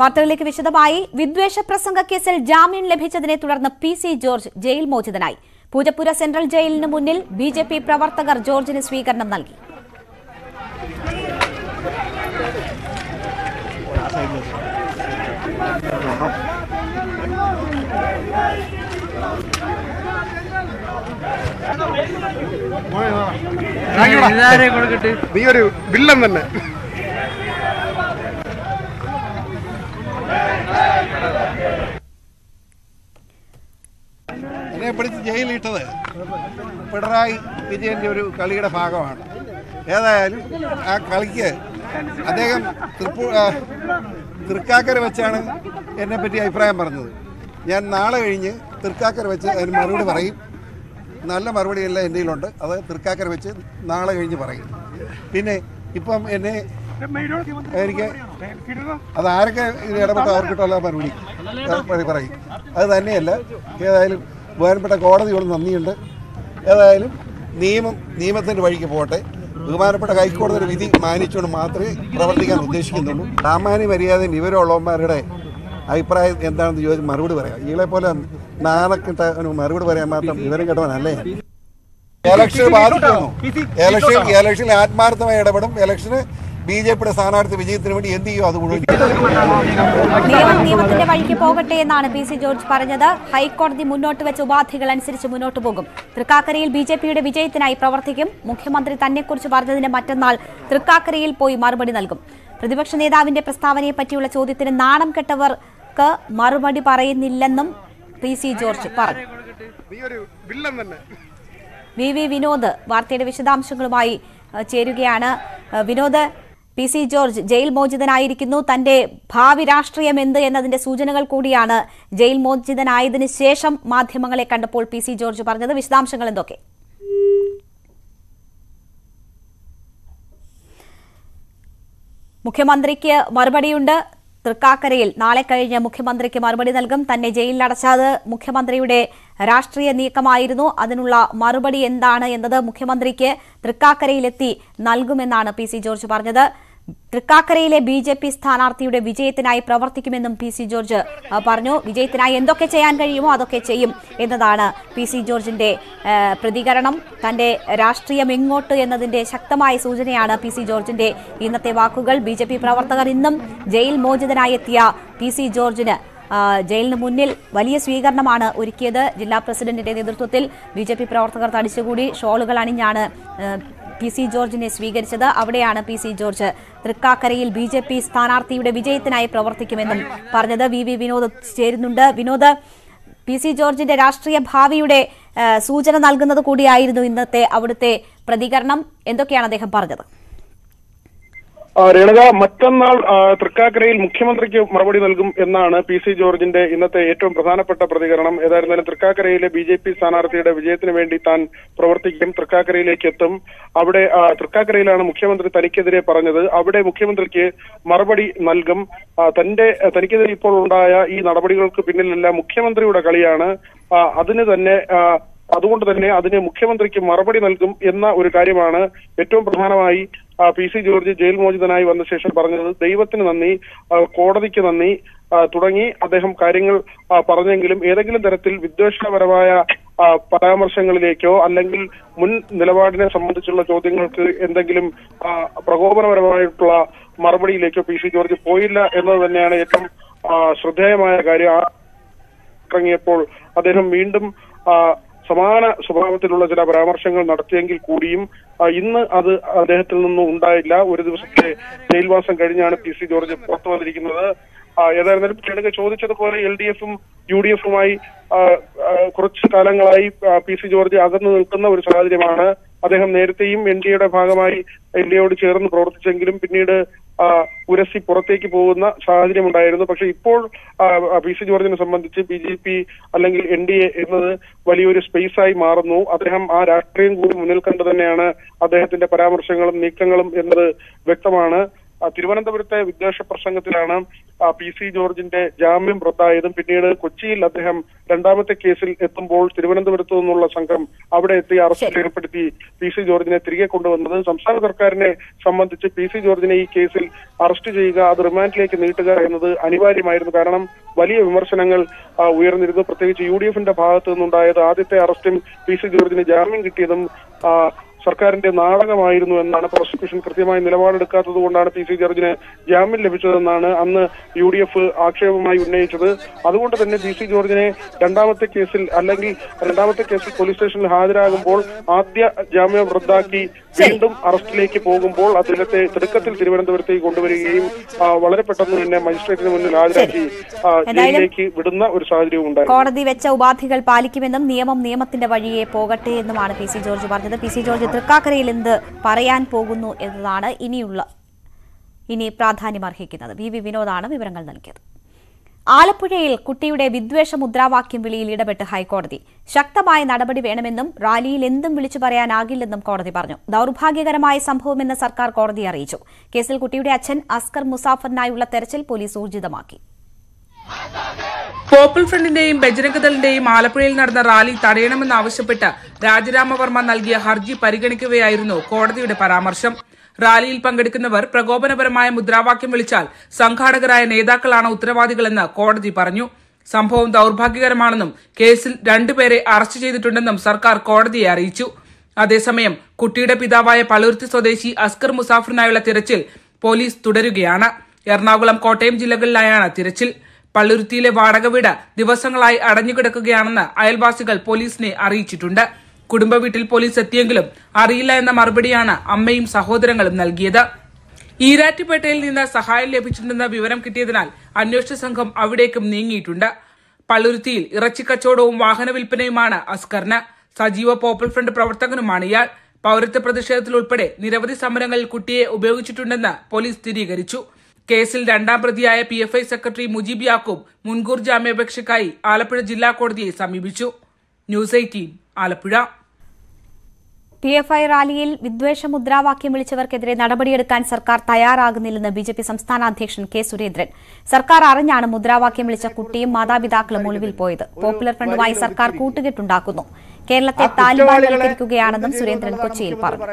വാർത്തകളിലേക്ക് വിശദമായി. വിദ്വേഷ പ്രസംഗ കേസിൽ ജാമ്യം ലഭിച്ചതിനെ തുടർന്ന് പി സി ജോർജ് ജയിൽ മോചിതനായി. പൂജപ്പുര സെൻട്രൽ ജയിലിന് മുന്നിൽ ബി ജെ പി പ്രവർത്തകർ ജോർജിന് സ്വീകരണം നൽകി. നീ ഒരു വില്ലൻ തന്നെ. എന്നെ പിടിച്ച് ജയിലിട്ടത് പിണറായി വിജയന്റെ ഒരു കളിയുടെ ഭാഗമാണ്. ഏതായാലും ആ കളിക്ക് അദ്ദേഹം തൃപ്പൂ തൃക്കാക്കര വെച്ചാണ് എന്നെ പറ്റി അഭിപ്രായം പറഞ്ഞത്. ഞാൻ നാളെ കഴിഞ്ഞ് തൃക്കാക്കര വെച്ച് അതിന് മറുപടി പറയും. നല്ല മറുപടിയെല്ലാം എന്റെ കയ്യിലുണ്ട്. അത് തൃക്കാക്കര വെച്ച് നാളെ കഴിഞ്ഞ് പറയും. പിന്നെ ഇപ്പം എന്നെ എനിക്ക് അത് ആരൊക്കെ ഇടപെട്ടോ അവർക്കിട്ടുള്ള മറുപടി പറയും. അത് തന്നെയല്ല. ഏതായാലും ബഹുമാനപ്പെട്ട കോടതിയോട് നന്ദിയുണ്ട്. ഏതായാലും നിയമം നിയമത്തിന്റെ വഴിക്ക് പോകട്ടെ. ബഹുമാനപ്പെട്ട ഹൈക്കോടതിയുടെ വിധി മാനിച്ചുകൊണ്ട് മാത്രമേ പ്രവർത്തിക്കാൻ ഉദ്ദേശിക്കുന്നുള്ളൂ. സാമാന്യ മര്യാദയും വിവരമുള്ളവന്മാരുടെ അഭിപ്രായം എന്താണെന്ന് ചോദിച്ച് മറുപടി പറയാം. ഇയാളെ പോലെ നാണക്കിട്ട മറുപടി പറയാൻ മാത്രം വിവരം കേട്ടവനല്ലേ? ഇലക്ഷൻ ബാധിക്കുന്നു. ഇലക്ഷൻ ഇലക്ഷനിൽ ആത്മാർത്ഥമായി ഇടപെടും. ഇലക്ഷന് ബി ജെ പിയുടെ സ്ഥാനാർത്ഥി വിജയത്തിന് വേണ്ടി എന്ത് ചെയ്യും? അത് മുഴുവൻ നിയമം നിയമത്തിന്റെ വഴിക്ക് പോകട്ടെ എന്നാണ് പി സി ജോർജ് പറഞ്ഞത്. ഹൈക്കോടതി മുന്നോട്ട് വെച്ച ഉപാധികൾ അനുസരിച്ച് മുന്നോട്ട് പോകും. തൃക്കാക്കരയിൽ ബി ജെ പിയുടെ വിജയത്തിനായി പ്രവർത്തിക്കും. മുഖ്യമന്ത്രി തന്നെക്കുറിച്ച് പറഞ്ഞതിന് മറ്റന്നാൾ തൃക്കാക്കരയിൽ പോയി മറുപടി നൽകും. പ്രതിപക്ഷ നേതാവിന്റെ പ്രസ്താവനയെ പറ്റിയുള്ള ചോദ്യത്തിന് നാണം കെട്ടവർക്ക് മറുപടി പറയുന്നില്ലെന്നും പി സി ജോർജ് പറഞ്ഞു. വി വി വിനോദ് വാർത്തയുടെ വിശദാംശങ്ങളുമായി ചേരുകയാണ്. Vinod P C George jail മോചിതനായിരിക്കുന്നു. തന്റെ ഭാവി രാഷ്ട്രീയം എന്ത് എന്നതിന്റെ സൂചനകൾ കൂടിയാണ് ജയിൽ മോചിതനായതിനു ശേഷം മാധ്യമങ്ങളെ കണ്ടപ്പോൾ പി സി ജോർജ് പറഞ്ഞത്. വിശദാംശങ്ങൾ എന്തൊക്കെ? മുഖ്യമന്ത്രിക്ക് മറുപടിയുണ്ട്. തൃക്കാക്കരയിൽ നാളെ കഴിഞ്ഞ് മുഖ്യമന്ത്രിക്ക് മറുപടി നൽകും. തന്നെ ജയിലിൽ അടച്ചത് മുഖ്യമന്ത്രിയുടെ രാഷ്ട്രീയ നീക്കമായിരുന്നു. അതിനുള്ള മറുപടി എന്താണ് എന്നത് മുഖ്യമന്ത്രിക്ക് തൃക്കാക്കരയിലെത്തി നൽകുമെന്നാണ് പി സി ജോർജ് പറഞ്ഞത്. തൃക്കാക്കരയിലെ ബി ജെ പി സ്ഥാനാർത്ഥിയുടെ വിജയത്തിനായി പ്രവർത്തിക്കുമെന്നും പി സി ജോർജ് പറഞ്ഞു. വിജയത്തിനായി എന്തൊക്കെ ചെയ്യാൻ കഴിയുമോ അതൊക്കെ ചെയ്യും എന്നതാണ് പി സി ജോർജിന്റെ പ്രതികരണം. തന്റെ രാഷ്ട്രീയം എങ്ങോട്ട് എന്നതിന്റെ ശക്തമായ സൂചനയാണ് പി സി ജോർജിന്റെ ഇന്നത്തെ വാക്കുകൾ. ബി ജെ പി പ്രവർത്തകർ ഇന്നും ജയിൽ മോചിതനായി എത്തിയ പി സി ജോർജിന് ജയിലിന് മുന്നിൽ വലിയ സ്വീകരണമാണ് ഒരുക്കിയത്. ജില്ലാ പ്രസിഡന്റിന്റെ നേതൃത്വത്തിൽ ബി പ്രവർത്തകർ തടിച്ചുകൂടി ഷോളുകൾ അണിഞ്ഞാണ് പി സി ജോർജിനെ സ്വീകരിച്ചത്. അവിടെയാണ് പി സി ജോർജ് തൃക്കാക്കരയിൽ ബി ജെ പി സ്ഥാനാർത്ഥിയുടെ വിജയത്തിനായി പ്രവർത്തിക്കുമെന്നും പറഞ്ഞത്. വി വി വിനോദ് ചേരുന്നുണ്ട്. വിനോദ് പി സി ജോർജിന്റെ രാഷ്ട്രീയ ഭാവിയുടെ സൂചന നൽകുന്നത് കൂടിയായിരുന്നു ഇന്നത്തെ അവിടുത്തെ പ്രതികരണം. എന്തൊക്കെയാണ് അദ്ദേഹം പറഞ്ഞത്? രേണുക മറ്റന്നാൾ തൃക്കാക്കരയിൽ മുഖ്യമന്ത്രിക്ക് മറുപടി നൽകും എന്നാണ് പി സി ജോർജിന്റെ ഇന്നത്തെ ഏറ്റവും പ്രധാനപ്പെട്ട പ്രതികരണം. ഏതായിരുന്നാലും തൃക്കാക്കരയിലെ ബി ജെ പി സ്ഥാനാർത്ഥിയുടെ വിജയത്തിന് വേണ്ടി താൻ പ്രവർത്തിക്കും തൃക്കാക്കരയിലേക്ക് എത്തും. അവിടെ തൃക്കാക്കരയിലാണ് മുഖ്യമന്ത്രി തനിക്കെതിരെ പറഞ്ഞത്. അവിടെ മുഖ്യമന്ത്രിക്ക് മറുപടി നൽകും. തന്റെ തനിക്കെതിരെ ഇപ്പോൾ ഉണ്ടായ ഈ നടപടികൾക്ക് പിന്നിലല്ല മുഖ്യമന്ത്രിയുടെ കളിയാണ്. അതിന് തന്നെ അതുകൊണ്ട് തന്നെ അതിന് മുഖ്യമന്ത്രിക്ക് മറുപടി നൽകും എന്ന ഒരു കാര്യമാണ് ഏറ്റവും പ്രധാനമായി പി സി ജോർജ് ജയിൽ മോചിതനായി വന്ന ശേഷം പറഞ്ഞത് ദൈവത്തിന് നന്ദി കോടതിക്ക് നന്ദി തുടങ്ങി അദ്ദേഹം കാര്യങ്ങൾ പറഞ്ഞെങ്കിലും ഏതെങ്കിലും തരത്തിൽ വിദ്വേഷപരമായ പരാമർശങ്ങളിലേക്കോ അല്ലെങ്കിൽ മുൻ നിലപാടിനെ സംബന്ധിച്ചുള്ള ചോദ്യങ്ങൾക്ക് എന്തെങ്കിലും പ്രകോപനപരമായിട്ടുള്ള മറുപടിയിലേക്കോ പി സി ജോർജ് പോയില്ല എന്നത് തന്നെയാണ് ഏറ്റവും ശ്രദ്ധേയമായ കാര്യം. ഇറങ്ങിയപ്പോൾ അദ്ദേഹം വീണ്ടും സമാന സ്വഭാവത്തിലുള്ള ചില പരാമർശങ്ങൾ നടത്തിയെങ്കിൽ കൂടിയും ഇന്ന് അത് അദ്ദേഹത്തിൽ നിന്നും ഉണ്ടായില്ല. ഒരു ദിവസത്തെ ജയിൽവാസം കഴിഞ്ഞാണ് പി സി ജോർജ് പുറത്തു വന്നിരിക്കുന്നത്. ഏതായിരുന്നാലും ചെടുക്ക ചോദിച്ചതുപോലെ എൽ ഡി എഫും യു ഡി എഫുമായി കുറച്ചു കാലങ്ങളായി പി സി ജോർജ് അകന്നു നിൽക്കുന്ന ഒരു സാഹചര്യമാണ്. അദ്ദേഹം നേരത്തെയും എൻ ഡി എയുടെ ഭാഗമായി എൻ ഡി എയോട് ചേർന്ന് പ്രവർത്തിച്ചെങ്കിലും പിന്നീട് ഉരസി പുറത്തേക്ക് പോകുന്ന സാഹചര്യം ഉണ്ടായിരുന്നു പക്ഷെ ഇപ്പോൾ പി സി ജോർജിനെ സംബന്ധിച്ച് ബി ജെ പി അല്ലെങ്കിൽ എൻ ഡി എ എന്നത് വലിയൊരു സ്പേസ് ആയി മാറുന്നു. അദ്ദേഹം ആ രാഷ്ട്രീയം കൂടി മുന്നിൽ കണ്ടു തന്നെയാണ് അദ്ദേഹത്തിന്റെ പരാമർശങ്ങളും നീക്കങ്ങളും എന്നത് വ്യക്തമാണ്. തിരുവനന്തപുരത്തെ വിദ്വേഷ പ്രസംഗത്തിലാണ് പി സി ജോർജിന്റെ ജാമ്യം റദ്ദായതും. പിന്നീട് കൊച്ചിയിൽ അദ്ദേഹം രണ്ടാമത്തെ കേസിൽ എത്തുമ്പോൾ തിരുവനന്തപുരത്തു നിന്നുള്ള സംഘം അവിടെ എത്തി അറസ്റ്റ് ഏർപ്പെടുത്തി പി സി ജോർജിനെ തിരികെ കൊണ്ടുവന്നത്. സംസ്ഥാന സർക്കാരിനെ സംബന്ധിച്ച് പി സി ജോർജിനെ ഈ കേസിൽ അറസ്റ്റ് ചെയ്യുക അത് റിമാൻഡിലേക്ക് നീട്ടുക എന്നത് അനിവാര്യമായിരുന്നു. കാരണം വലിയ വിമർശനങ്ങൾ ഉയർന്നിരുന്നു. പ്രത്യേകിച്ച് യു ഡി എഫിന്റെ ഭാഗത്തു നിന്നുണ്ടായത് ആദ്യത്തെ അറസ്റ്റും പി സി ജോർജിന് ജാമ്യം കിട്ടിയതും സർക്കാരിന്റെ നാടകമായിരുന്നു എന്നാണ് പ്രോസിക്യൂഷൻ കൃത്യമായി നിലപാടെടുക്കാത്തത് കൊണ്ടാണ് പി സി ജോർജിന് ജാമ്യം ലഭിച്ചതെന്നാണ് അന്ന് യു ഡി എഫ് ആക്ഷേപമായി ഉന്നയിച്ചത്. അതുകൊണ്ട് തന്നെ പി സി ജോർജിനെ രണ്ടാമത്തെ കേസിൽ അല്ലെങ്കിൽ രണ്ടാമത്തെ കേസിൽ പോലീസ് സ്റ്റേഷനിൽ ഹാജരാകുമ്പോൾ ആദ്യ ജാമ്യം റദ്ദാക്കി വീണ്ടും അറസ്റ്റിലേക്ക് പോകുമ്പോൾ അദ്ദേഹത്തെ തിടുക്കത്തിൽ തിരുവനന്തപുരത്തേക്ക് കൊണ്ടുവരികയും വളരെ പെട്ടെന്ന് തന്നെ മജിസ്ട്രേറ്റിന് മുന്നിൽ ഹാജരാക്കി ജയിലിലേക്ക് വിടുന്ന ഒരു സാഹചര്യവും ഉണ്ടായി കോടതി വെച്ച ഉപാധികൾ പാലിക്കുമെന്നും നിയമം നിയമത്തിന്റെ വഴിയെ പോകട്ടെ എന്നുമാണ് പി സി ജോർജ് പറഞ്ഞത്. പി സി ജോർജ് തൃക്കാക്കരയിൽ എന്ത് പറയാൻ പോകുന്നു എന്നതാണ് ഇനിയുള്ള ഇനി പ്രാധാന്യമർഹിക്കുന്നത്. വി വി വിനോദാണ് വിവരങ്ങൾ നൽകിയത്. ആലപ്പുഴയിൽ കുട്ടിയുടെ വിദ്വേഷ മുദ്രാവാക്യം വിളിയിൽ ഇടപെട്ട് ഹൈക്കോടതി. ശക്തമായ നടപടി വേണമെന്നും റാലിയിൽ എന്തും വിളിച്ചു പറയാനാകില്ലെന്നും കോടതി പറഞ്ഞു. ദൌർഭാഗ്യകരമായ സംഭവമെന്ന് സർക്കാർ കോടതിയെ അറിയിച്ചു. കേസിൽ കുട്ടിയുടെ അച്ഛൻ അസ്കർ മുസാഫറിനായുള്ള തെരച്ചിൽ പോലീസ് ഊർജിതമാക്കി. പോപ്പിൾ ഫ്രണ്ടിന്റെയും ബജരംഗദളിന്റെയും ആലപ്പുഴയിൽ നടന്ന റാലി തടയണമെന്നാവശ്യപ്പെട്ട് രാജരാമവർമ്മ നൽകിയ ഹർജി പരിഗണിക്കുകയായിരുന്നു കോടതിയുടെ പരാമർശം. റാലിയിൽ പങ്കെടുക്കുന്നവർ പ്രകോപനപരമായ മുദ്രാവാക്യം വിളിച്ചാൽ സംഘാടകരായ നേതാക്കളാണ് ഉത്തരവാദികളെന്ന് കോടതി പറഞ്ഞു. സംഭവം ദൌർഭാഗ്യകരമാണെന്നും കേസിൽ രണ്ടുപേരെ അറസ്റ്റ് ചെയ്തിട്ടുണ്ടെന്നും സർക്കാർ കോടതിയെ അറിയിച്ചു. അതേസമയം കുട്ടിയുടെ പിതാവായ പളുരുത്തി സ്വദേശി അസ്കർ മുസാഫറിനായുള്ള തിരച്ചിൽ പോലീസ് തുടരുകയാണ്. എറണാകുളം കോട്ടയം ജില്ലകളിലായാണ് തിരച്ചിൽ. പള്ളുരുത്തിയിലെ വാടക വീട് ദിവസങ്ങളായി അടഞ്ഞുകിടക്കുകയാണെന്ന് അയൽവാസികൾ പോലീസിനെ അറിയിച്ചിട്ടുണ്ട്. കുടുംബ വീട്ടിൽ പോലീസ് എത്തിയെങ്കിലും അറിയില്ല എന്ന മറുപടിയാണ് അമ്മയും സഹോദരങ്ങളും നൽകിയത്. ഈരാറ്റുപേട്ടയിൽ നിന്ന് സഹായം ലഭിച്ചിട്ടുണ്ടെന്ന വിവരം കിട്ടിയതിനാൽ അന്വേഷണ സംഘം അവിടേക്കും നീങ്ങിയിട്ടുണ്ട്. പള്ളുരുത്തിയിൽ ഇറച്ചിക്കച്ചവടവും വാഹന വിൽപ്പനയുമാണ് അസ്കറിന്. സജീവ പോപ്പുലർ ഫ്രണ്ട് പ്രവർത്തകനുമാണ് ഇയാൾ. പൌരത്വ പ്രതിഷേധത്തിൽ ഉൾപ്പെടെ നിരവധി സമരങ്ങളിൽ കുട്ടിയെ ഉപയോഗിച്ചിട്ടുണ്ടെന്ന് പോലീസ് സ്ഥിരീകരിച്ചു. കേസിൽ രണ്ടാം പ്രതിയായ P F I secretary Mujeeb Yakoob മുൻകൂർ ജാമ്യാപേക്ഷയ്ക്കായി ആലപ്പുഴ ജില്ലാ കോടതിയെ സമീപിച്ചു. News eighteen Alappuzha. P F I റാലിയിൽ വിദ്വേഷ മുദ്രാവാക്യം വിളിച്ചവർക്കെതിരെ നടപടിയെടുക്കാൻ സർക്കാർ തയ്യാറാകുന്നില്ലെന്ന് ബി ജെ പി സംസ്ഥാന അധ്യക്ഷൻ കെ സുരേന്ദ്രൻ. സർക്കാർ അറിഞ്ഞാണ് മുദ്രാവാക്യം വിളിച്ച കുട്ടിയും മാതാപിതാക്കളും ഒളിവിൽ പോയത്. പോപ്പുലർ ഫ്രണ്ടുമായി സർക്കാർ കൂട്ടുകെട്ടുണ്ടാക്കുന്നു. കേരളത്തെ താലിബാൻ വൽക്കരിക്കുകയാണെന്നും സുരേന്ദ്രൻ കൊച്ചിയിൽ പറഞ്ഞു.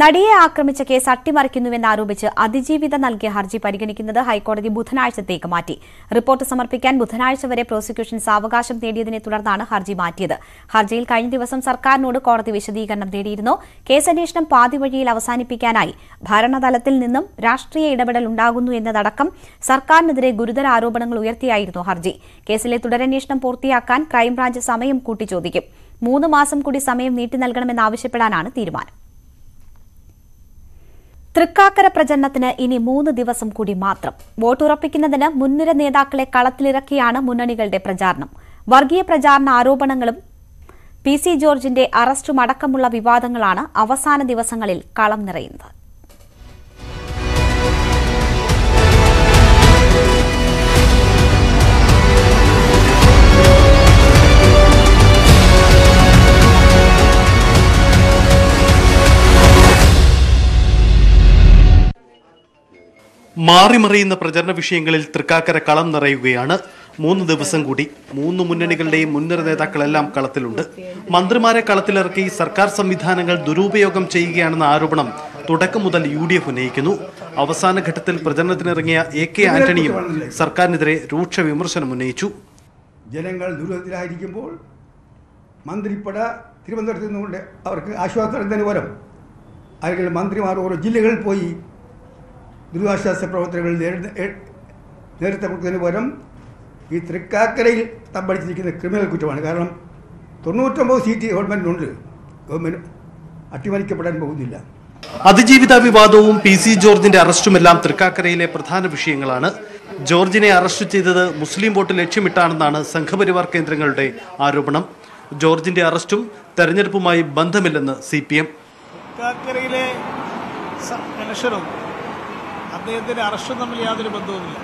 നടിയെ ആക്രമിച്ച കേസ് അട്ടിമറിക്കുന്നുവെന്നാരോപിച്ച് അതിജീവിത നൽകിയ ഹർജി പരിഗണിക്കുന്നത് ഹൈക്കോടതി ബുധനാഴ്ചത്തേക്ക് മാറ്റി. റിപ്പോർട്ട് സമർപ്പിക്കാൻ ബുധനാഴ്ച വരെ പ്രോസിക്യൂഷൻ സാവകാശം നേടിയതിനെ തുടർന്നാണ് ഹർജി മാറ്റിയത്. ഹർജിയിൽ കഴിഞ്ഞ ദിവസം സർക്കാരിനോട് കോടതി വിശദീകരണം തേടിയിരുന്നു. കേസന്വേഷണം പാതിവഴിയിൽ അവസാനിപ്പിക്കാനായി ഭരണതലത്തിൽ നിന്നും രാഷ്ട്രീയ ഇടപെടൽ ഉണ്ടാകുന്നു എന്നതടക്കം സർക്കാരിനെതിരെ ഗുരുതര ആരോപണങ്ങൾ ഉയർത്തിയായിരുന്നു ഹർജി. കേസിലെ തുടരന്വേഷണം പൂർത്തിയാക്കാൻ ക്രൈംബ്രാഞ്ച് സമയം കൂട്ടിച്ചോദിക്കും. മൂന്ന് മാസം കൂടി സമയം നീട്ടി നൽകണമെന്നാവശ്യപ്പെടാനാണ് തീരുമാനം. തൃക്കാക്കര പ്രചരണത്തിന് ഇനി മൂന്ന് ദിവസം കൂടി മാത്രം. വോട്ടുറപ്പിക്കുന്നതിന് മുൻനിര നേതാക്കളെ കളത്തിലിറക്കിയാണ് മുന്നണികളുടെ പ്രചാരണം. വർഗീയ പ്രചാരണ ആരോപണങ്ങളും പി സി ജോർജിന്റെ അറസ്റ്റുമടക്കമുള്ള വിവാദങ്ങളാണ് അവസാന ദിവസങ്ങളിൽ കളം നിറയുന്നത്. മാറിമറിയുന്ന പ്രചരണ വിഷയങ്ങളിൽ തൃക്കാക്കര കളം നിറയുകയാണ്. മൂന്ന് ദിവസം കൂടി മൂന്ന് മുന്നണികളുടെയും മുൻനിര നേതാക്കളെല്ലാം കളത്തിലുണ്ട്. മന്ത്രിമാരെ കളത്തിലിറക്കി സർക്കാർ സംവിധാനങ്ങൾ ദുരുപയോഗം ചെയ്യുകയാണെന്ന ആരോപണം തുടക്കം മുതൽ യു ഡി എഫ് ഉന്നയിക്കുന്നു. അവസാന ഘട്ടത്തിൽ പ്രചരണത്തിനിറങ്ങിയ എ കെ ആന്റണിയും സർക്കാരിനെതിരെ രൂക്ഷ വിമർശനം ഉന്നയിച്ചു. ജനങ്ങൾ ദുരിതത്തിലായിരിക്കുമ്പോൾ മന്ത്രിപ്പട തിരുവനന്തപുരത്ത് നിന്നുകൊണ്ട് അവർക്ക് ആശ്വാസത്തിന് പകരം അല്ലെങ്കിൽ മന്ത്രിമാർ ഓരോ ജില്ലകളിൽ പോയി ദുരിതാശ്വാസ പ്രവർത്തനങ്ങൾ നേരിടുന്ന നേരത്തെ കൊടുക്കുന്നതിന് പകരം ഈ തൃക്കാക്കരയിൽ തമ്പടിച്ചിരിക്കുന്ന ക്രിമിനൽ കുറ്റമാണ്. കാരണം തൊണ്ണൂറ്റൊമ്പത് സീറ്റ് ഗവൺമെന്റിനുണ്ട് ഗവൺമെന്റ് അട്ടിമറിക്കപ്പെടാൻ പോകുന്നില്ല. അതിജീവിത വിവാദവും പി സി ജോർജിന്റെ അറസ്റ്റുമെല്ലാം തൃക്കാക്കരയിലെ പ്രധാന വിഷയങ്ങളാണ്. ജോർജിനെ അറസ്റ്റ് ചെയ്തത് മുസ്ലിം വോട്ട് ലക്ഷ്യമിട്ടാണെന്നാണ് സംഘപരിവാർ കേന്ദ്രങ്ങളുടെ ആരോപണം. ജോർജിന്റെ അറസ്റ്റും തെരഞ്ഞെടുപ്പുമായി ബന്ധമില്ലെന്ന് സി പി എം. തൃക്കാക്കരയിലെ ഇലക്ഷനും അദ്ദേഹത്തിന്റെ അറസ്റ്റും തമ്മിൽ യാതൊരു ബന്ധവുമില്ല.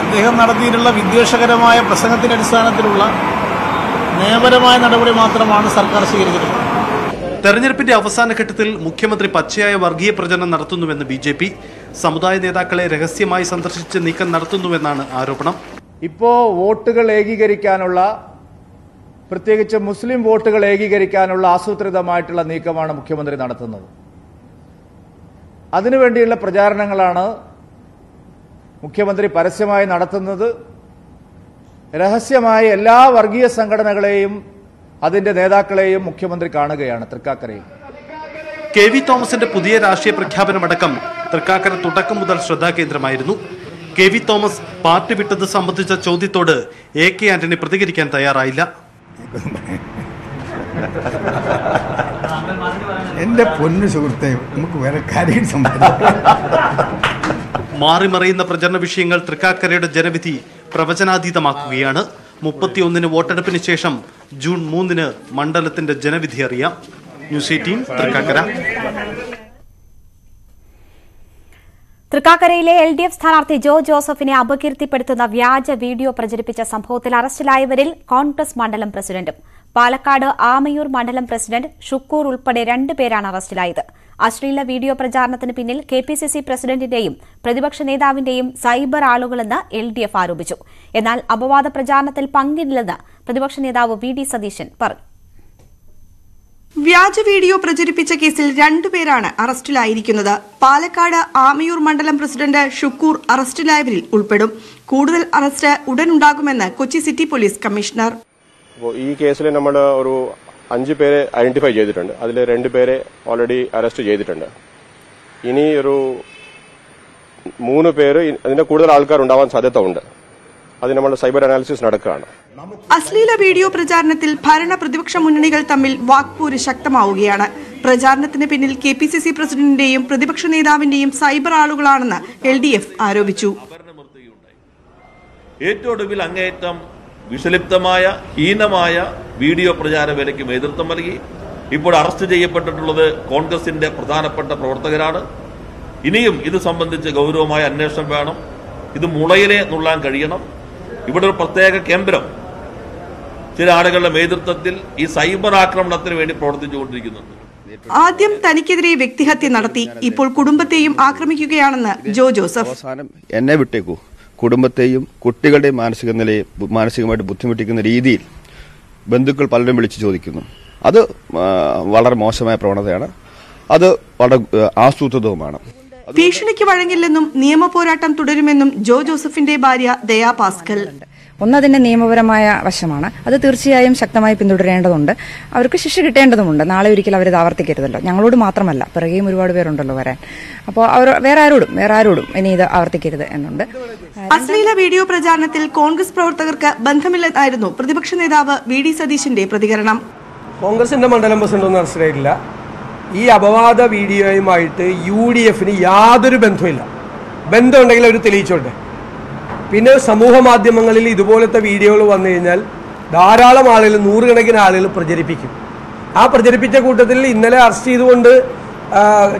അദ്ദേഹം നടത്തിയിട്ടുള്ള വിദ്വേഷകരമായ പ്രസംഗത്തിന്റെ അടിസ്ഥാനത്തിലുള്ള നിയമപരമായ നടപടി മാത്രമാണ് സർക്കാർ സ്വീകരിച്ചിട്ടുള്ളത്. തെരഞ്ഞെടുപ്പിന്റെ അവസാന ഘട്ടത്തിൽ മുഖ്യമന്ത്രി പച്ചയായ വർഗീയ പ്രചരണം നടത്തുന്നുവെന്ന് ബി ജെ പി സമുദായ നേതാക്കളെ രഹസ്യമായി സന്ദർശിച്ച് നീക്കം നടത്തുന്നുവെന്നാണ് ആരോപണം. ഇപ്പോ വോട്ടുകൾ ഏകീകരിക്കാനുള്ള പ്രത്യേകിച്ച് മുസ്ലിം വോട്ടുകൾ ഏകീകരിക്കാനുള്ള ആസൂത്രിതമായിട്ടുള്ള നീക്കമാണ് മുഖ്യമന്ത്രി നടത്തുന്നത്. അതിനുവേണ്ടിയുള്ള പ്രചാരണങ്ങളാണ് മുഖ്യമന്ത്രി പരസ്യമായി നടത്തുന്നത്. രഹസ്യമായി എല്ലാ വർഗീയ സംഘടനകളെയും അതിന്റെ നേതാക്കളെയും മുഖ്യമന്ത്രി കാണുകയാണ് തൃക്കാക്കരയിൽ. കെ വി തോമസിന്റെ പുതിയ രാഷ്ട്രീയ പ്രഖ്യാപനമടക്കം തൃക്കാക്കര തുടക്കം മുതൽ ശ്രദ്ധാകേന്ദ്രമായിരുന്നു കെ വി തോമസ് പാർട്ടി വിട്ടത് സംബന്ധിച്ച ചോദ്യത്തോട് എ കെ ആന്റണി പ്രതികരിക്കാൻ തയ്യാറായില്ല. എന്റെ പൊന്നു സുഹൃത്തെ നമുക്ക് വേറെ കാര്യം മാറി മാറിമറിയുന്ന പ്രചരണ വിഷയങ്ങൾ തൃക്കാക്കരയുടെ ജനവിധി പ്രവചനാതീതമാക്കുകയാണ്. മുപ്പത്തിയൊന്നിന് വോട്ടെടുപ്പിന് ശേഷം ജൂൺ മൂന്നിന് മണ്ഡലത്തിന്റെ ജനവിധി അറിയാം. News eighteen Thrikkakara. തൃക്കാക്കരയിലെ L D F സ്ഥാനാർത്ഥി ജോ ജോസഫിനെ അപകീർത്തിപ്പെടുത്തുന്ന വ്യാജ വീഡിയോ പ്രചരിപ്പിച്ച സംഭവത്തിൽ അറസ്റ്റിലായവരിൽ കോൺഗ്രസ് മണ്ഡലം പ്രസിഡന്റും പാലക്കാട് ആമയൂർ മണ്ഡലം പ്രസിഡന്റ് ഷുക്കൂർ ഉൾപ്പെടെ രണ്ടുപേരാണ് അറസ്റ്റിലായത്. അശ്ലീല വീഡിയോ പ്രചാരണത്തിന് പിന്നിൽ കെ പി സി സി പ്രസിഡന്റിന്റെയും പ്രതിപക്ഷ നേതാവിന്റെയും സൈബർ ആളുകളെന്ന് എൽ ഡി എഫ് ആരോപിച്ചു. എന്നാൽ അപവാദ പ്രചാരണത്തിൽ പങ്കിടില്ലെന്ന് പ്രതിപക്ഷ നേതാവ് വി ഡി സതീശൻ പറഞ്ഞു. വ്യാജ വീഡിയോ പ്രചരിപ്പിച്ച കേസിൽ രണ്ടുപേരാണ് അറസ്റ്റിലായിരിക്കുന്നത്. പാലക്കാട് ആമയൂർ മണ്ഡലം പ്രസിഡന്റ് ഷുക്കൂർ അറസ്റ്റിലായവരിൽ ഉൾപ്പെടും. കൂടുതൽ അറസ്റ്റ് ഉടൻ ഉടനുണ്ടാകുമെന്ന് കൊച്ചി സിറ്റി പോലീസ് കമ്മീഷണർ അപ്പോൾ ഈ കേസിൽ നമ്മൾ ഒരു അഞ്ച് പേരെ ഐഡന്റിഫൈ ചെയ്തിട്ടുണ്ട്. അതിൽ രണ്ട് പേരെ ഓൾറെഡി അറസ്റ്റ് ചെയ്തിട്ടുണ്ട്. ഇനി ഒരു മൂന്ന് പേര് അതിന്റെ കൂടുതൽ ആൾക്കാർ ഉണ്ടാവാൻ സാധ്യത ഉണ്ട് അത് നമ്മൾ സൈബർ അനാലിസിസ് നടക്കുകയാണ്. അശ്ലീല വീഡിയോ പ്രചാരണത്തിൽ ഭരണ പ്രതിപക്ഷ മുന്നണികൾ തമ്മിൽ വാക്പൂര് ശക്തമാവുകയാണ്. പ്രചാരണത്തിന് പിന്നിൽ കെ പി സി സി പ്രസിഡന്റിന്റെയും പ്രതിപക്ഷ നേതാവിന്റെയും സൈബർ ആളുകളാണെന്ന് എൽ ഡി എഫ് ആരോപിച്ചു. ഏറ്റവും ഒടുവിൽ അങ്ങേയറ്റം വിഷലിപ്തമായ ഹീനമായ വീഡിയോ പ്രചാര വിലയ്ക്ക് നേതൃത്വം നൽകി. ഇപ്പോൾ അറസ്റ്റ് ചെയ്യപ്പെട്ടിട്ടുള്ളത് കോൺഗ്രസിന്റെ പ്രധാനപ്പെട്ട പ്രവർത്തകരാണ്. ഇനിയും ഇത് സംബന്ധിച്ച് ഗൗരവമായ അന്വേഷണം വേണം. ഇത് മുളയിലെ നുള്ളാൻ കഴിയണം. ഇവിടെ ഒരു പ്രത്യേക കേന്ദ്രം ചില ആളുകളുടെ നേതൃത്വത്തിൽ ഈ സൈബർ ആക്രമണത്തിന് വേണ്ടി പ്രവർത്തിച്ചുകൊണ്ടിരിക്കുന്നുണ്ട്. ആദ്യം തനിക്കെതിരെ വ്യക്തിഹത്യ നടത്തി ഇപ്പോൾ കുടുംബത്തെയും ആക്രമിക്കുകയാണെന്ന് ജോ ജോസഫ്. അവസാനം എന്നെ വിട്ടേക്കൂ. കുടുംബത്തെയും കുട്ടികളുടെയും മാനസിക നിലയെ മാനസികമായിട്ട് ബുദ്ധിമുട്ടിക്കുന്ന രീതിയിൽ ബന്ധുക്കൾ പലരും വിളിച്ചു ചോദിക്കുന്നു. അത് വളരെ മോശമായ പ്രവണതയാണ്. അത് വളരെ ആസൂത്രിതവുമാണ്. ഭീഷണിക്ക് വഴങ്ങില്ലെന്നും നിയമ പോരാട്ടം തുടരുമെന്നും ജോ ജോസഫിന്റെ ഭാര്യ ദയാ പാസ്കൽ. ഒന്നതിന്റെ നിയമപരമായ വശമാണ്. അത് തീർച്ചയായും ശക്തമായി പിന്തുടരേണ്ടതുണ്ട്. അവർക്ക് ശിക്ഷ കിട്ടേണ്ടതുണ്ട് നാളെ ഒരിക്കലും അവരത് ആവർത്തിക്കരുതല്ലോ. ഞങ്ങളോട് മാത്രമല്ല. പിറകെയും ഒരുപാട് പേരുണ്ടല്ലോ വരാൻ. അപ്പോൾ അവർ വേറെ ആരോടും വേറെ ആരോടും ഇനി ഇത് ആവർത്തിക്കരുത് എന്നുണ്ട്. അശ്ലീല വീഡിയോ പ്രചാരണത്തിൽ കോൺഗ്രസ് പ്രവർത്തകർക്ക് ബന്ധമില്ലെന്നായിരുന്നു പ്രതിപക്ഷ നേതാവ് വി ഡി സതീശന്റെ പ്രതികരണം. കോൺഗ്രസിന്റെ മണ്ഡലം പ്രസിഡന്റൊന്നും അറസ്റ്റിലായിട്ടില്ല ഈ അപവാദ വീഡിയോയുമായിട്ട് യു ഡി എഫിന് യാതൊരു ബന്ധമില്ല ബന്ധമുണ്ടെങ്കിൽ അവർ തെളിയിച്ചോട്ടെ. പിന്നെ സമൂഹ മാധ്യമങ്ങളിൽ ഇതുപോലത്തെ വീഡിയോകൾ വന്നു കഴിഞ്ഞാൽ ധാരാളം ആളുകൾ നൂറുകണക്കിന് ആളുകൾ പ്രചരിപ്പിക്കും. ആ പ്രചരിപ്പിച്ച കൂട്ടത്തിൽ ഇന്നലെ അറസ്റ്റ് ചെയ്തുകൊണ്ട്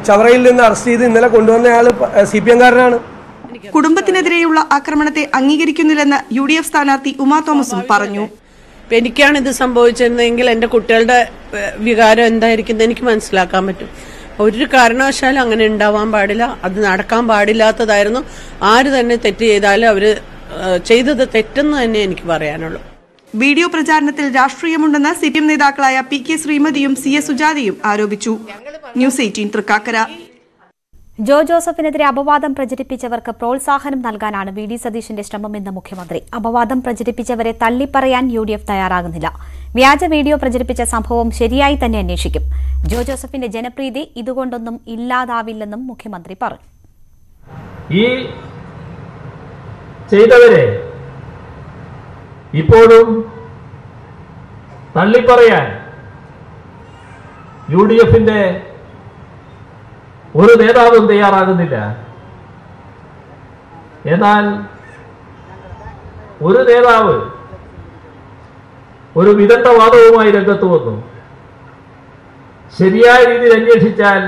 ചവറയിൽ നിന്ന് അറസ്റ്റ് ചെയ്ത് ഇന്നലെ കൊണ്ടുവന്ന ആൾ സി പി എംകാരനാണ്. കുടുംബത്തിനെതിരെയുള്ള ആക്രമണത്തെ അംഗീകരിക്കുന്നില്ലെന്ന് യു ഡി എഫ് സ്ഥാനാർത്ഥി ഉമാ തോമസും പറഞ്ഞു. എനിക്കാണ് ഇത് സംഭവിച്ചതെങ്കിൽ എന്റെ കുട്ടികളുടെ വികാരം എന്തായിരിക്കും എനിക്ക് മനസ്സിലാക്കാൻ പറ്റും. ഒരു കാരണവശാലും അങ്ങനെ ഉണ്ടാവാൻ പാടില്ല. അത് നടക്കാൻ പാടില്ലാത്തതായിരുന്നു. ആര് തന്നെ തെറ്റ് ചെയ്താലും അവർ ഏഹ്, ചെയ്തത് തെറ്റെന്ന് തന്നെ എനിക്ക് പറയാനുള്ളൂ. വീഡിയോ പ്രചാരണത്തിൽ രാഷ്ട്രീയമുണ്ടെന്ന് സി പി എം നേതാക്കളായ പി കെ ശ്രീമതിയും സി എസ് സുജാതയും ആരോപിച്ചു. News eighteen Thrikkakara. ജോ ജോസഫിനെതിരെ അപവാദം പ്രചരിപ്പിച്ചവർക്ക് പ്രോത്സാഹനം നൽകാനാണ് വി ഡി സതീഷിന്റെ ശ്രമമെന്ന് മുഖ്യമന്ത്രി. അപവാദം പ്രചരിപ്പിച്ചവരെ തള്ളിപ്പറയാൻ യു ഡി എഫ് തയ്യാറാകുന്നില്ല. വ്യാജ വീഡിയോ പ്രചരിപ്പിച്ച സംഭവം ശരിയായി തന്നെ അന്വേഷിക്കും. ജോ ജോസഫിന്റെ ജനപ്രീതി ഇതുകൊണ്ടൊന്നും ഇല്ലാതാവില്ലെന്നും മുഖ്യമന്ത്രി പറഞ്ഞു. ഈ ചെയ്തവരെ ഇപ്പോഴും തള്ളിപ്പറയാൻ യു ഡി എഫിന്റെ ഒരു നേതാവും തയ്യാറാകുന്നില്ല. എന്നാൽ ഒരു നേതാവ് ഒരു വിദഗ്ധവാദവുമായി രംഗത്ത് വന്നു. ശരിയായ രീതിയിൽ അന്വേഷിച്ചാൽ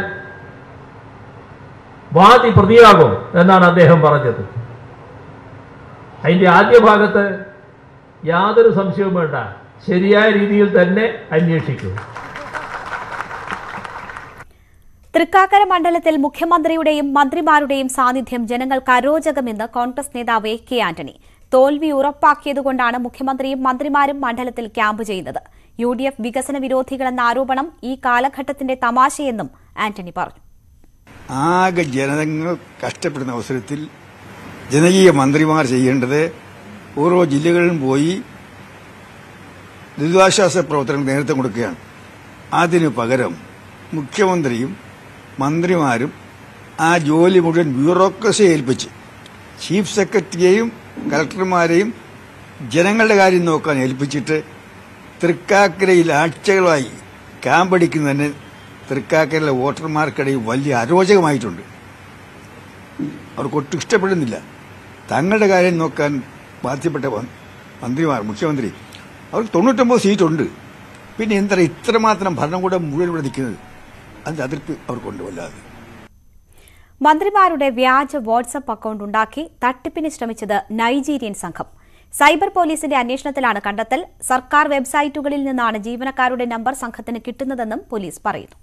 വാദി പ്രതിയാകും എന്നാണ് അദ്ദേഹം പറഞ്ഞത്. അതിന്റെ ആദ്യ ഭാഗത്ത് യാതൊരു സംശയവും വേണ്ട. ശരിയായ രീതിയിൽ തന്നെ അന്വേഷിക്കും. തൃക്കാക്കര മണ്ഡലത്തിൽ മുഖ്യമന്ത്രിയുടെയും മന്ത്രിമാരുടെയും സാന്നിധ്യം ജനങ്ങൾക്ക് അരോചകമെന്ന് കോൺഗ്രസ് നേതാവ് കെ ആന്റണി. തോൽവി ഉറപ്പാക്കിയതുകൊണ്ടാണ് മുഖ്യമന്ത്രിയും മന്ത്രിമാരും മണ്ഡലത്തിൽ ക്യാമ്പ് ചെയ്യുന്നത്. യു ഡി എഫ് വികസന വിരോധികളെന്ന ആരോപണം ഈ കാലഘട്ടത്തിന്റെ തമാശയെന്നും ആന്റണി പറഞ്ഞു. ആകെ ജനങ്ങൾ കഷ്ടപ്പെടുന്ന അവസരത്തിൽ ജനകീയ മന്ത്രിമാർ ചെയ്യേണ്ടത് ഓരോ ജില്ലകളിലും പോയി ദുരിതാശ്വാസ പ്രവർത്തനം നേതൃത്വം കൊടുക്കുകയാണ്. അതിനു പകരം മുഖ്യമന്ത്രിയും മന്ത്രിമാരും ആ ജോലി മുഴുവൻ ബ്യൂറോക്രസിയെ ഏൽപ്പിച്ച് ചീഫ് സെക്രട്ടറിയെയും കളക്ടർമാരെയും ജനങ്ങളുടെ കാര്യം നോക്കാൻ ഏൽപ്പിച്ചിട്ട് തൃക്കാക്കരയിൽ ആഴ്ചകളായി ക്യാമ്പടിക്കുന്നതിന് തൃക്കാക്കരയിലെ വോട്ടർമാർക്കിടയിൽ വലിയ അരോചകമായിട്ടുണ്ട്. അവർക്ക് ഒട്ടും ഇഷ്ടപ്പെടുന്നില്ല. തങ്ങളുടെ കാര്യം നോക്കാൻ ബാധ്യപ്പെട്ട മന്ത്രിമാർ മുഖ്യമന്ത്രി അവർക്ക് തൊണ്ണൂറ്റൊമ്പത് സീറ്റുണ്ട്. പിന്നെ എന്താ ഇത്രമാത്രം ഭരണകൂടം മുഴുവൻ ഇവിടെ നിൽക്കുന്നത്? അതിന്റെ അതിർത്തി അവർക്കുണ്ട് വല്ലാതെ. മന്ത്രിമാരുടെ വ്യാജ വാട്സപ്പ് അക്കൌണ്ട് ഉണ്ടാക്കി തട്ടിപ്പിന് ശ്രമിച്ചത് നൈജീരിയൻ സംഘം. സൈബർ പോലീസിന്റെ അന്വേഷണത്തിലാണ് കണ്ടെത്തൽ. സർക്കാർ വെബ്സൈറ്റുകളിൽ നിന്നാണ് ജീവനക്കാരുടെ നമ്പർ സംഘത്തിന് കിട്ടുന്നതെന്നും പോലീസ് പറയുന്നു.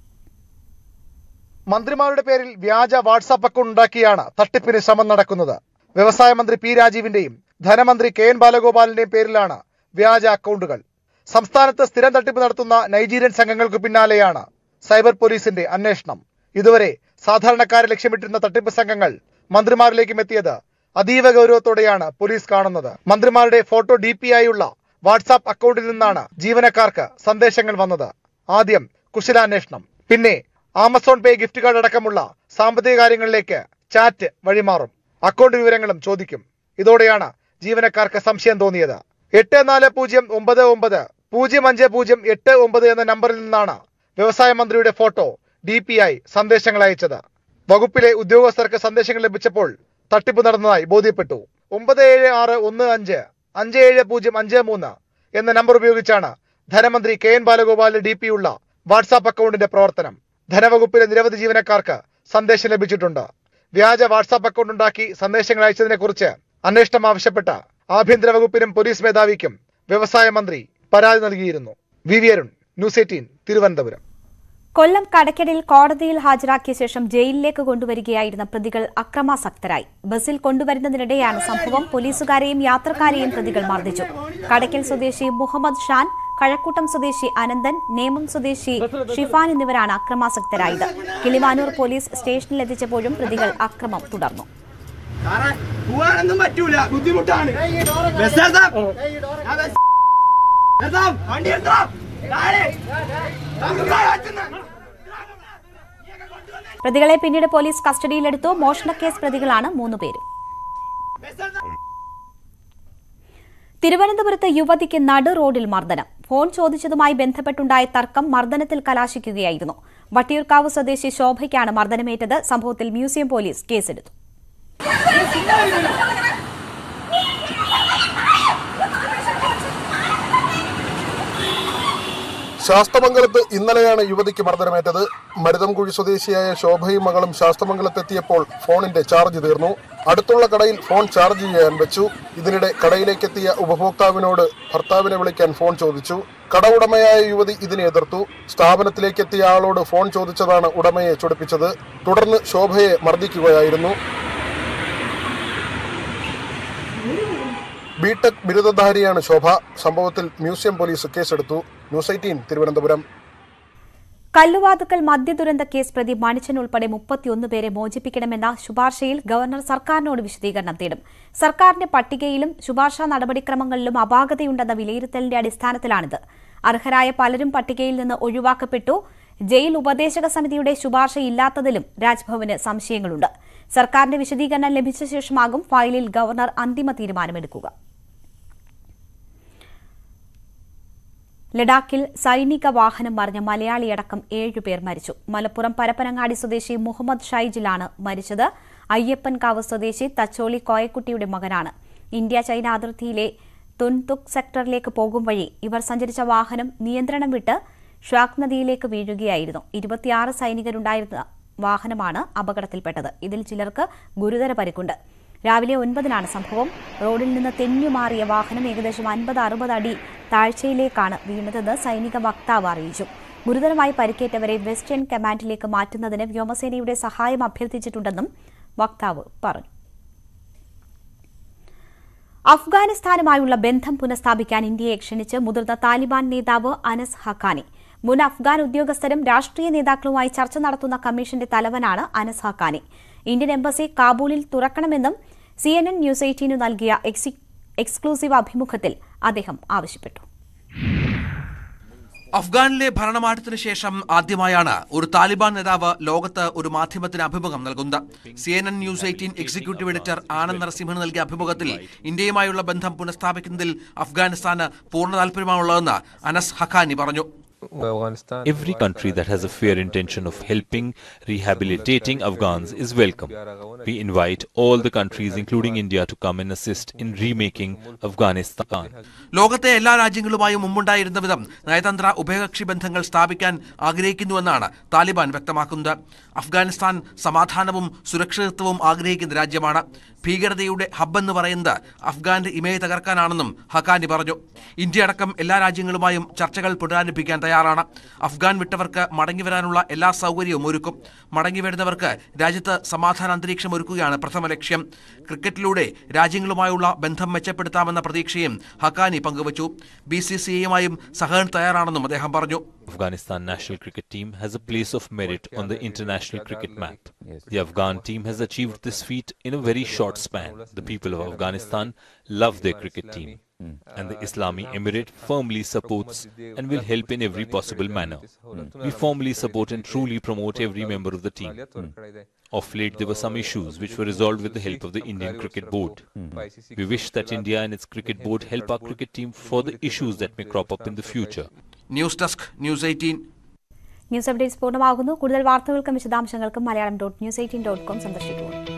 മന്ത്രിമാരുടെ പേരിൽ വ്യാജ വാട്സാപ്പ് അക്കൗണ്ട് ഉണ്ടാക്കിയാണ് തട്ടിപ്പിന് ശ്രമം നടക്കുന്നത്. വ്യവസായ മന്ത്രി പി രാജീവിന്റെയും ധനമന്ത്രി കെ എൻ ബാലഗോപാലിന്റെയും പേരിലാണ് വ്യാജ അക്കൗണ്ടുകൾ. സംസ്ഥാനത്ത് സ്ഥിരം തട്ടിപ്പ് നടത്തുന്ന നൈജീരിയൻ സംഘങ്ങൾക്ക് പിന്നാലെയാണ് സൈബർ പോലീസിന്റെ അന്വേഷണം. ഇതുവരെ സാധാരണക്കാരെ ലക്ഷ്യമിട്ടിരുന്ന തട്ടിപ്പ് സംഘങ്ങൾ മന്ത്രിമാരിലേക്കും എത്തിയത്. അതീവ ഗൗരവത്തോടെയാണ് പോലീസ് കാണുന്നത്. മന്ത്രിമാരുടെ ഫോട്ടോ ഡി പി ആയുള്ള വാട്സാപ്പ് അക്കൗണ്ടിൽ നിന്നാണ് ജീവനക്കാർക്ക് സന്ദേശങ്ങൾ വന്നത്. ആദ്യം കുശലാന്വേഷണം. പിന്നെ ആമസോൺ പേ ഗിഫ്റ്റ് കാർഡ് അടക്കമുള്ള സാമ്പത്തിക കാര്യങ്ങളിലേക്ക് ചാറ്റ് വഴിമാറും. അക്കൗണ്ട് വിവരങ്ങളും ചോദിക്കും. ഇതോടെയാണ് ജീവനക്കാർക്ക് സംശയം തോന്നിയത്. എട്ട് നാല് പൂജ്യം ഒമ്പത് ഒമ്പത് പൂജ്യം അഞ്ച് പൂജ്യം എട്ട് ഒമ്പത് എന്ന നമ്പറിൽ നിന്നാണ് വ്യവസായ മന്ത്രിയുടെ ഫോട്ടോ ഡി പി ആയി സന്ദേശങ്ങൾ അയച്ചത്. വകുപ്പിലെ ഉദ്യോഗസ്ഥർക്ക് സന്ദേശങ്ങൾ ലഭിച്ചപ്പോൾ തട്ടിപ്പ് നടന്നതായി ബോധ്യപ്പെട്ടു. ഒമ്പത് ഏഴ് ആറ് ഒന്ന് അഞ്ച് അഞ്ച് ഏഴ് പൂജ്യം അഞ്ച് മൂന്ന് എന്ന നമ്പർ ഉപയോഗിച്ചാണ് ധനമന്ത്രി കെ എൻ ബാലഗോപാലിന് ഡി ഉള്ള വാട്സാപ്പ് അക്കൗണ്ടിന്റെ പ്രവർത്തനം. ധനവകുപ്പിലെ നിരവധി ജീവനക്കാർക്ക് സന്ദേശം ലഭിച്ചിട്ടുണ്ട്. വ്യാജ വാട്സാപ്പ് അക്കൗണ്ട് ഉണ്ടാക്കി സന്ദേശങ്ങൾ അയച്ചതിനെ കുറിച്ച് അന്വേഷണം ആവശ്യപ്പെട്ട ആഭ്യന്തര വകുപ്പിനും പോലീസ് മേധാവിക്കും വ്യവസായ മന്ത്രി പരാതി നൽകിയിരുന്നു. V V Arun news eighteen Thiruvananthapuram. Kollam കടയ്ക്കലിൽ കോടതിയിൽ ഹാജരാക്കിയ ശേഷം ജയിലിലേക്ക് കൊണ്ടുവരികയായിരുന്ന പ്രതികൾ അക്രമാസക്തരായി. ബസിൽ കൊണ്ടുവരുന്നതിനിടെയാണ് സംഭവം. പോലീസുകാരെയും യാത്രക്കാരെയും പ്രതികൾ മർദ്ദിച്ചു. കടയ്ക്കൽ സ്വദേശി മുഹമ്മദ് ഷാൻ കഴക്കൂട്ടം സ്വദേശി അനന്തൻ നേമം സ്വദേശി ഷിഫാൻ എന്നിവരാണ് അക്രമാസക്തരായത്. കിളിമാനൂർ പോലീസ് സ്റ്റേഷനിലെത്തിച്ചപ്പോഴും പ്രതികൾ അക്രമം തുടർന്നു. ബുദ്ധിമുട്ടാണ്. പ്രതികളെ പിന്നീട് പോലീസ് കസ്റ്റഡിയിലെടുത്തു. മോഷണക്കേസ് പ്രതികളാണ് മൂന്നുപേരും തിരുവനന്തപുരത്ത് യുവതിക്ക് നടു റോഡിൽ മർദ്ദനം. ഫോൺ ചോദിച്ചതുമായി ബന്ധപ്പെട്ടുണ്ടായ തർക്കം മർദ്ദനത്തിൽ കലാശിക്കുകയായിരുന്നു. വട്ടിയൂർക്കാവ് സ്വദേശി ശോഭയ്ക്കാണ് മർദ്ദനമേറ്റത്. സംഭവത്തിൽ മ്യൂസിയം പോലീസ് കേസെടുത്തു. ശാസ്തമംഗലത്ത് ഇന്നലെയാണ് യുവതിക്ക് മർദ്ദനമേറ്റത്. മരുതംകുഴി സ്വദേശിയായ ശോഭയും മകളും ശാസ്തമംഗലത്തെത്തിയപ്പോൾ ഫോണിന്റെ ചാർജ് തീർന്നു. അടുത്തുള്ള കടയിൽ ഫോൺ ചാർജ് ചെയ്യാൻ വെച്ചു. ഇതിനിടെ കടയിലേക്കെത്തിയ ഉപഭോക്താവിനോട് ഭർത്താവിനെ വിളിക്കാൻ ഫോൺ ചോദിച്ചു. കട ഉടമയായ യുവതി ഇതിനെ എതിർത്തു. സ്ഥാപനത്തിലേക്കെത്തിയ ആളോട് ഫോൺ ചോദിച്ചതാണ് ഉടമയെ ചൊടിപ്പിച്ചത്. തുടർന്ന് ശോഭയെ മർദ്ദിക്കുകയായിരുന്നു. ബിടെക് ബിരുദധാരിയാണ് ശോഭ. സംഭവത്തിൽ മ്യൂസിയം പോലീസ് കേസെടുത്തു. News eighteen Thiruvananthapuram. കല്ലുവാതുക്കൽ മദ്യദുരന്ത കേസ് പ്രതി മണിച്ചൻ ഉൾപ്പെടെ മുപ്പത്തിയൊന്ന് പേരെ മോചിപ്പിക്കണമെന്ന ശുപാർശയിൽ ഗവർണർ സർക്കാരിനോട് വിശദീകരണം തേടും. സർക്കാരിന്റെ പട്ടികയിലും ശുപാർശ നടപടിക്രമങ്ങളിലും അപാകതയുണ്ടെന്ന വിലയിരുത്തലിന്റെ അടിസ്ഥാനത്തിലാണിത്. അർഹരായ പലരും പട്ടികയിൽ നിന്ന് ഒഴിവാക്കപ്പെട്ടു. ജയിൽ ഉപദേശക സമിതിയുടെ ശുപാർശ ഇല്ലാത്തതിലും രാജ്ഭവന് സംശയങ്ങളുണ്ട്. സർക്കാരിന്റെ വിശദീകരണം ലഭിച്ച ശേഷമാകും ഫയലിൽ ഗവർണർ അന്തിമ തീരുമാനമെടുക്കുക. ലഡാക്കിൽ സൈനിക വാഹനം മറിഞ്ഞ മലയാളിയടക്കം ഏഴുപേർ മരിച്ചു. മലപ്പുറം പരപ്പനങ്ങാടി സ്വദേശി മുഹമ്മദ് ഷൈജിലാണ് മരിച്ചത്. അയ്യപ്പൻകാവ് സ്വദേശി തച്ചോളി കോയക്കുട്ടിയുടെ മകനാണ്. ഇന്ത്യ ചൈന അതിർത്തിയിലെ തുൻതുക് സെക്ടറിലേക്ക് പോകും വഴി ഇവർ സഞ്ചരിച്ച വാഹനം നിയന്ത്രണം വിട്ട് ഷ്വാക് നദിയിലേക്ക് വീഴുകയായിരുന്നു. ഇരുപത്തിയാറ് സൈനികരുണ്ടായിരുന്ന വാഹനമാണ് അപകടത്തിൽപ്പെട്ടത്. ഇതിൽ ചിലർക്ക് ഗുരുതര പരിക്കുണ്ട്. രാവിലെ ഒൻപതിനാണ് സംഭവം. റോഡിൽ നിന്ന് തെന്നുമാറിയ വാഹനം ഏകദേശം അൻപത് അറുപത് അടി താഴ്ചയിലേക്കാണ് വീണതെന്ന് സൈനിക വക്താവ് അറിയിച്ചു. ഗുരുതരമായി പരിക്കേറ്റവരെ വെസ്റ്റേൺ കമാൻഡിലേക്ക് മാറ്റുന്നതിന് വ്യോമസേനയുടെ സഹായം അഭ്യർത്ഥിച്ചിട്ടുണ്ടെന്നും വക്താവ് പറഞ്ഞു. അഫ്ഗാനിസ്ഥാനുമായുള്ള ബന്ധം പുനഃസ്ഥാപിക്കാൻ ഇന്ത്യയെ ക്ഷണിച്ച് മുതിർന്ന താലിബാൻ നേതാവ് അനസ് ഹക്കാനി മുൻ അഫ്ഗാൻ ഉദ്യോഗസ്ഥരും രാഷ്ട്രീയ നേതാക്കളുമായി ചർച്ച നടത്തുന്ന കമ്മീഷന്റെ തലവനാണ് അനസ് ഹക്കാനി ഇന്ത്യൻ എംബസി കാബൂളിൽ തുറക്കണമെന്നും സി എൻ എൻ ന്യൂസ് എയ്റ്റീനു നൽകിയ എക്സി- എക്സ്ക്ലൂസീവ് അഭിമുഖത്തിൽ അദ്ദേഹം ആവശ്യപ്പെട്ടു. അഫ്ഗാനിലെ ഭരണമാറ്റത്തിന് ശേഷം ആദ്യമായാണ് ഒരു താലിബാൻ നേതാവ് ലോകത്ത് ഒരു മാധ്യമത്തിന് അഭിമുഖം നൽകുന്നത്. C N N news eighteen executive editor Anand നരസിംഹന് നൽകിയ അഭിമുഖത്തിൽ ഇന്ത്യയുമായുള്ള ബന്ധം പുനഃസ്ഥാപിക്കുന്നതിൽ അഫ്ഗാനിസ്ഥാന് പൂർണ താല്പര്യമാണുള്ളതെന്ന് അനസ് ഹഖാനി പറഞ്ഞു. Every country that has a fair intention of helping rehabilitating Afghans is welcome. We invite all the countries, including India, to come and assist in remaking Afghanistan. ലോകത്തെ എല്ലാ രാജ്യങ്ങളുമായും മുമ്പുണ്ടായിരുന്ന വിധം നയതന്ത്ര ഉഭയകക്ഷി ബന്ധങ്ങൾ സ്ഥാപിക്കാൻ ആഗ്രഹിക്കുന്നുവെന്നാണ് താലിബാൻ വ്യക്തമാക്കുന്നത്. അഫ്ഗാനിസ്ഥാൻ സമാധാനവും സുരക്ഷിതത്വവും ആഗ്രഹിക്കുന്ന രാജ്യമാണ്. ഭീകരതയുടെ ഹബ്ബെന്ന് പറയുന്നത് അഫ്ഗാന്റെ ഇമേജ് തകർക്കാനാണെന്നും ഹക്കാനി പറഞ്ഞു. ഇന്ത്യ അടക്കം എല്ലാ രാജ്യങ്ങളുമായും ചർച്ചകൾ പുനരാരംഭിക്കാൻ തയ്യാറാണ് അഫ്ഗാൻ വിട്ടവർക്ക് മടങ്ങിവരാനുള്ള എല്ലാ സൗകര്യവും ഒരുക്കും മടങ്ങി വരുന്നവർക്ക് രാജ്യത്ത് സമാധാന അന്തരീക്ഷം ഒരുക്കുകയാണ് പ്രഥമ ലക്ഷ്യം ക്രിക്കറ്റിലൂടെ രാജ്യങ്ങളുമായുള്ള ബന്ധം മെച്ചപ്പെടുത്താമെന്ന പ്രതീക്ഷയും ഹക്കാനി പങ്കുവച്ചു ബി സി സി ഐയുമായും സഹകരണം തയ്യാറാണെന്നും അദ്ദേഹം പറഞ്ഞു Afghanistan national cricket team has a place of merit on the international cricket map. The Afghan team has achieved this feat in a very short span. The people of Afghanistan love their cricket team. And the Islami Emirate firmly supports and will help in every possible manner. We formally support and truly promote every member of the team. Of late, there were some issues which were resolved with the help of the Indian Cricket Board. We wish that India and its cricket board help our cricket team for the issues that may crop up in the future. News desk news eighteen news updates പൂർണ്ണമാകുന്നു കൂടുതൽ വാർത്തകൾക്കും വിശദാംശങ്ങൾക്കും Malayalam dot news eighteen dot com സന്ദർശിക്കുക